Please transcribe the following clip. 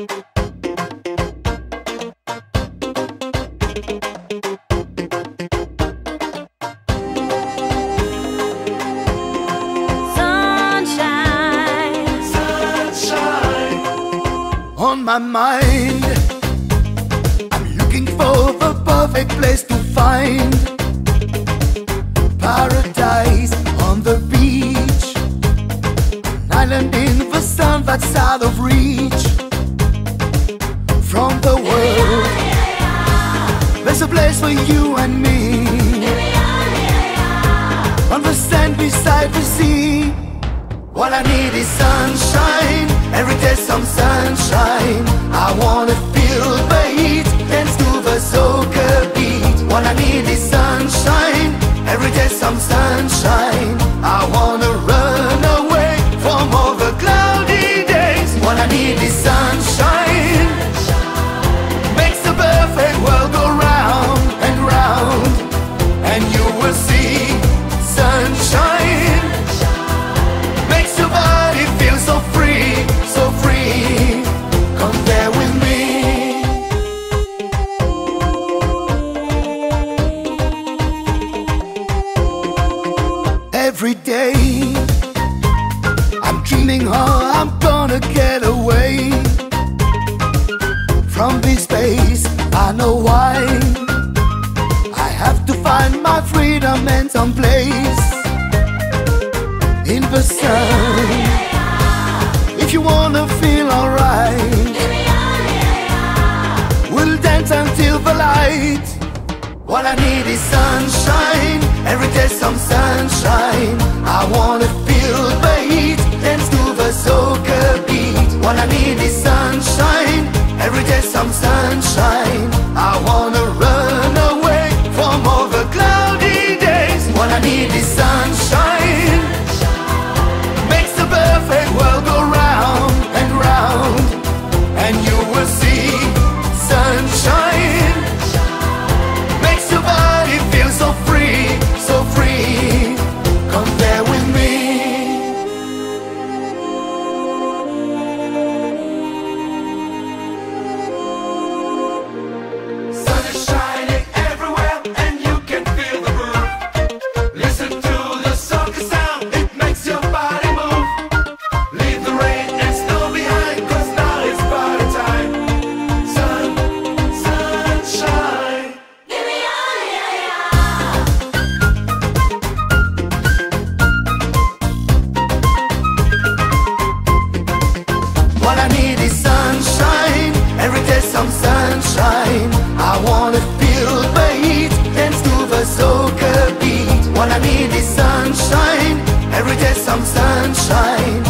on my mind. I'm looking for the perfect place to find paradise on the beach, an island in the sun that's out of reach from the world. There's a place for you and me on the sand beside the sea. What I need is sunshine, every day some sunshine. I wanna feel Every day, I'm dreaming how I'm gonna get away from this place, I know why. I have to find my freedom and some place in the sun. If you wanna feel alright, we'll dance until the light. What I need is sunshine, every day some sunshine. I wanna some sunshine. I wanna feel the heat Dance to the soca beat. What I need is sunshine Every day some sunshine.